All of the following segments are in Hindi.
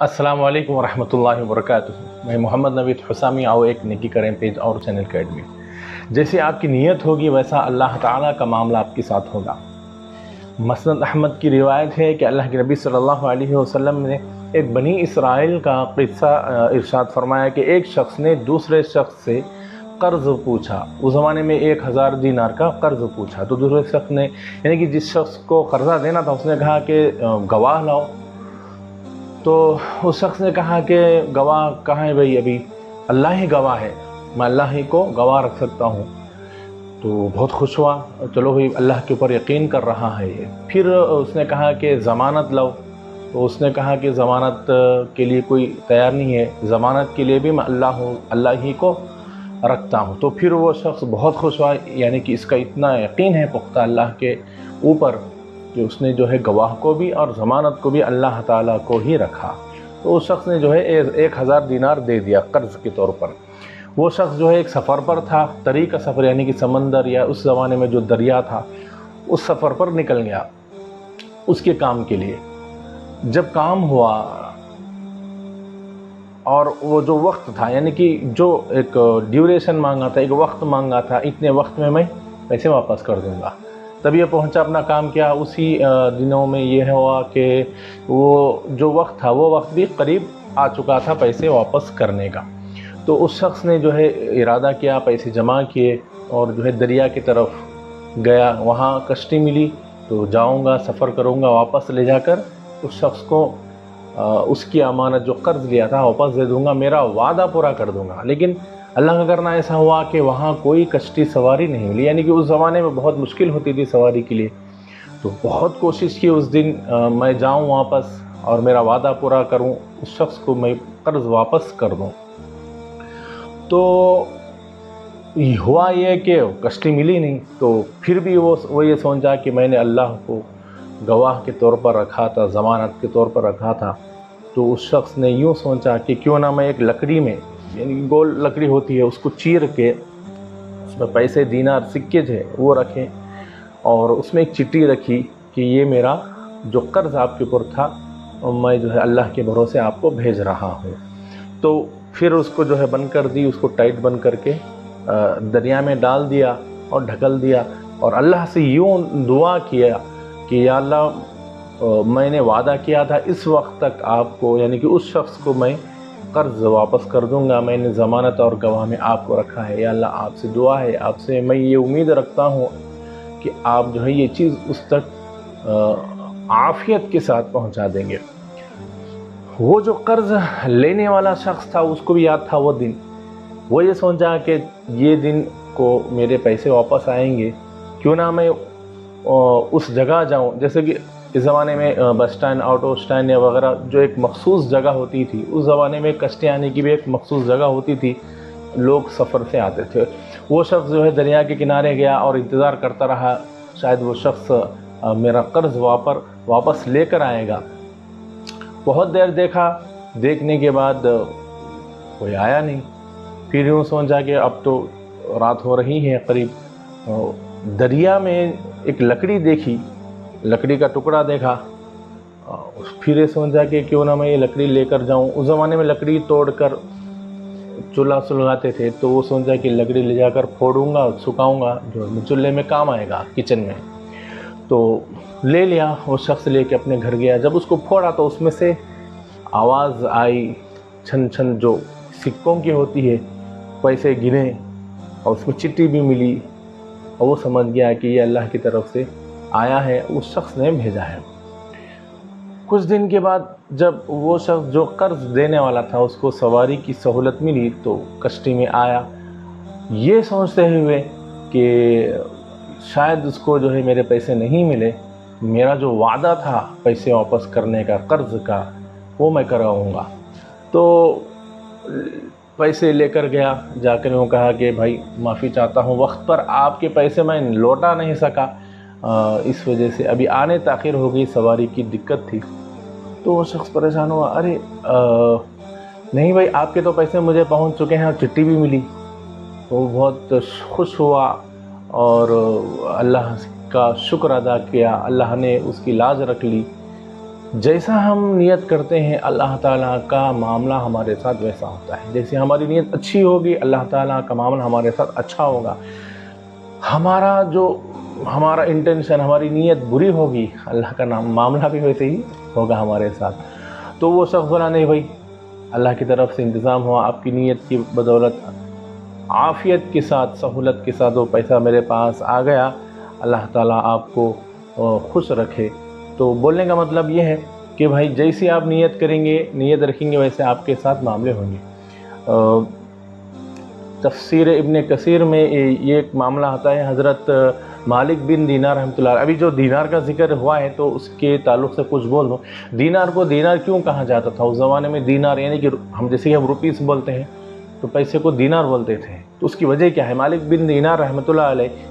अस्सलाम वालेकुम वरहमतुल्लाहि मैं मोहम्मद नवीद हुसामी, आओ एक नेकी करें पेज और चैनल अकेडमी जैसे आपकी नीयत होगी, वैसा अल्लाह ताला का मामला आपके साथ होगा। मसनद अहमद की रिवायत है कि अल्लाह के नबी सल्लल्लाहु अलैहि वसल्लम ने एक बनी इसराइल का किस्सा इरशाद फरमाया कि एक शख्स ने दूसरे शख्स से कर्ज़ पूछा। उस ज़माने में एक हज़ार दीनार का कर्ज़ पूछा। तो दूसरे शख्स ने, यानी कि जिस शख्स को कर्ज़ा देना था, उसने कहा कि गवाह लाओ तो उस शख्स ने कहा कि गवाह कहाँ है भाई अभी? अल्लाह ही गवाह है। मैं अल्लाह ही को गवाह रख सकता हूँ। तो बहुत खुश हुआ। चलो भाई, अल्लाह के ऊपर यकीन कर रहा है ये। फिर उसने कहा कि ज़मानत लाओ। तो उसने कहा कि ज़मानत के लिए कोई तैयार नहीं है। ज़मानत के लिए भी मैं अल्लाह हूँ, अल्लाह ही को रखता हूँ। तो फिर वो शख्स बहुत खुश हुआ। यानी कि इसका इतना यकीन है पुख्ता अल्लाह के ऊपर कि उसने जो है गवाह को भी और ज़मानत को भी अल्लाह ताला को ही रखा। तो उस शख्स ने जो है एक हज़ार दिनार दे दिया कर्ज़ के तौर पर। वो शख्स जो है एक सफ़र पर था तरी का सफ़र यानी कि समंदर या उस ज़माने में जो दरिया था, उस सफ़र पर निकल गया उसके काम के लिए। जब काम हुआ और वो जो वक्त था, यानी कि जो एक ड्यूरेशन मांगा था, एक वक्त मांगा था, इतने वक्त में मैं पैसे वापस कर दूँगा। तब ये पहुँचा अपना काम किया। उसी दिनों में ये हुआ कि वो जो वक्त था वो वक्त भी करीब आ चुका था पैसे वापस करने का। तो उस शख्स ने जो है इरादा किया पैसे जमा किए और जो है दरिया की तरफ़ गया। वहाँ कश्ती मिली तो जाऊँगा सफ़र करूँगा वापस ले जाकर उस शख्स को आ, उसकी अमानत जो कर्ज़ लिया था वापस दे दूँगा मेरा वादा पूरा कर दूँगा। लेकिन अल्लाह का करना ऐसा हुआ कि वहाँ कोई कश्ती सवारी नहीं मिली यानी कि उस ज़माने में बहुत मुश्किल होती थी सवारी के लिए। तो बहुत कोशिश की उस दिन आ, मैं जाऊँ वापस और मेरा वादा पूरा करूँ उस शख्स को मैं कर्ज़ वापस कर दूँ। तो हुआ ये कि कश्ती मिली नहीं तो फिर भी वो वो ये सोचा कि मैंने अल्लाह को गवाह के तौर पर रखा था ज़मानत के तौर पर रखा था। तो उस शख्स ने यूँ सोचा कि क्यों ना मैं एक लकड़ी में यानी गोल लकड़ी होती है, उसको चीर के, उसमें पैसे, दीनार, सिक्के थे वो रखें और उसमें एक चिट्ठी रखी कि ये मेरा जो कर्ज़ आपके ऊपर था, मैं जो है अल्लाह के भरोसे आपको भेज रहा हूँ। तो फिर उसको जो है बंद कर दी, उसको टाइट बंद करके दरिया में डाल दिया और ढकल दिया और अल्लाह से यूँ दुआ किया कि, या अल्लाह मैंने वादा किया था, इस वक्त तक आपको, यानी कि उस शख्स को मैं कर्ज़ वापस कर दूँगा मैंने ज़मानत और गवाह में आपको रखा है। या अल्लाह आपसे दुआ है, आपसे मैं ये उम्मीद रखता हूँ कि आप जो है ये चीज़ उस तक आफियत के साथ पहुँचा देंगे। वो जो कर्ज़ लेने वाला शख्स था, उसको भी याद था वो दिन। वो ये सोचा कि ये दिन को मेरे पैसे वापस आएँगे। क्यों ना मैं उस जगह जाऊँ। जैसे कि इस ज़माने में बस स्टैंड, ऑटो स्टैंड या वगैरह जो एक मखसूस जगह होती थी, उस ज़माने में कश्ती आने की भी एक मखसूस जगह होती थी, लोग सफ़र से आते थे। वो शख्स जो है दरिया के किनारे गया और इंतज़ार करता रहा, शायद वो शख्स मेरा कर्ज़ वापर, वापस लेकर आएगा। बहुत देर देखा, देखने के बाद कोई आया नहीं। फिर यूँ सोचा कि अब तो रात हो रही है करीब दरिया में एक लकड़ी देखी लकड़ी का टुकड़ा देखा। फिर ये सोचा कि क्यों ना मैं ये लकड़ी लेकर जाऊँ। उस ज़माने में लकड़ी तोड़कर चूल्हा सुलगाते थे तो वो सोचा कि लकड़ी ले जाकर फोड़ूँगा, सुखाऊँगा, जो चूल्हे में काम आएगा किचन में। तो ले लिया, वो शख्स लेके अपने घर गया। जब उसको फोड़ा तो उसमें से आवाज़ आई, छन छन जो सिक्कों की होती है, पैसे गिने और उसमें चिट्ठी भी मिली। और वो समझ गया कि ये अल्लाह की तरफ़ से आया है, उस शख्स ने भेजा है। कुछ दिन के बाद जब वो शख्स जो कर्ज देने वाला था, उसको सवारी की सहूलत मिली तो कश्ती में आया। ये सोचते हुए कि शायद उसको जो है मेरे पैसे नहीं मिले, मेरा जो वादा था पैसे वापस करने का, कर्ज का, वो मैं कराऊँगा। तो पैसे लेकर गया, जाकर वो कहा कि भाई, माफ़ी चाहता हूँ, वक्त पर आपके पैसे मैं लौटा नहीं सका। इस वजह से अभी आने ताखिर हो गई, सवारी की दिक्कत थी। तो वो शख्स परेशान हुआ, अरे नहीं भाई, आपके तो पैसे मुझे पहुँच चुके हैं और चिट्ठी भी मिली। तो वो बहुत खुश हुआ और अल्लाह का शुक्र अदा किया, अल्लाह ने उसकी लाज रख ली। जैसा हम नियत करते हैं, अल्लाह ताला का मामला हमारे साथ वैसा होता है। जैसे हमारी नियत अच्छी होगी, अल्लाह ताला का मामला हमारे साथ अच्छा होगा। हमारा जो हमारा इंटेंशन हमारी नीयत बुरी होगी, अल्लाह का नाम मामला भी वैसे ही होगा हमारे साथ। तो वो शख्स बोला, नहीं भाई, अल्लाह की तरफ़ से इंतज़ाम हुआ, आपकी नीयत की बदौलत, आफ़ियत के साथ, सहूलत के साथ वो पैसा मेरे पास आ गया। अल्लाह ताला आपको खुश रखे। तो बोलने का मतलब ये है कि भाई, जैसी आप नीयत करेंगे, नीयत रखेंगे, वैसे आपके साथ मामले होंगे। तफसीर इबन कसीर में ये एक मामला आता है, हज़रत मालिक बिन दीनार रहमत अभी जो दीनार का ज़िक्र हुआ है तो उसके ताल्लुक से कुछ बोल दो। दीनार को दीनार क्यों कहा जाता था? उस ज़माने में दीनार यानी कि हम जैसे कि हम रुपीस बोलते हैं तो पैसे को दीनार बोलते थे। तो उसकी वजह क्या है? मालिक बिन दीनार रहमत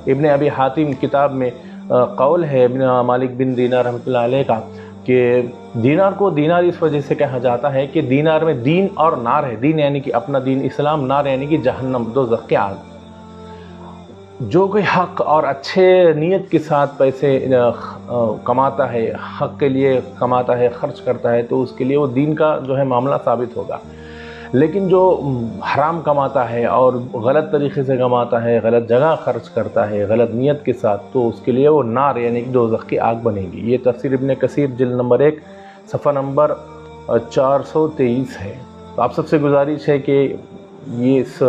इबन अभी हातिम किताब में कौल है मालिक बिन दीनार रहमत का, कि दीनार को दीनार इस वजह से कहा जाता है कि दीनार में दीन और नार है। दीन यानी कि अपना दीन, इस्लाम नार यानी कि जहन्नम, दो जख्य आग जो कोई हक और अच्छे नीयत के साथ पैसे कमाता है, हक के लिए कमाता है, खर्च करता है तो उसके लिए वो दीन का जो है मामला साबित होगा। लेकिन जो हराम कमाता है और गलत तरीके से कमाता है, गलत जगह खर्च करता है, गलत नीयत के साथ तो उसके लिए वो नार यानी कि दो की आग बनेगी। ये तफसर इबन कसीर जिल नंबर एक, सफ़ा नंबर चार सौ तेईस है। तो आप सबसे गुजारिश है कि ये इस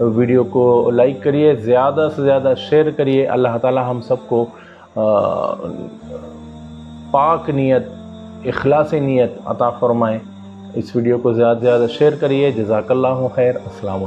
वीडियो को लाइक करिए, ज़्यादा से ज़्यादा शेयर करिए। अल्लाह ताला हम सबको पाक नीयत अखलास नीयत अता फ़रमाएँ। इस वीडियो को ज़्यादा से ज़्यादा शेयर करिए। जजाकल्ला खैर। अस्सलाम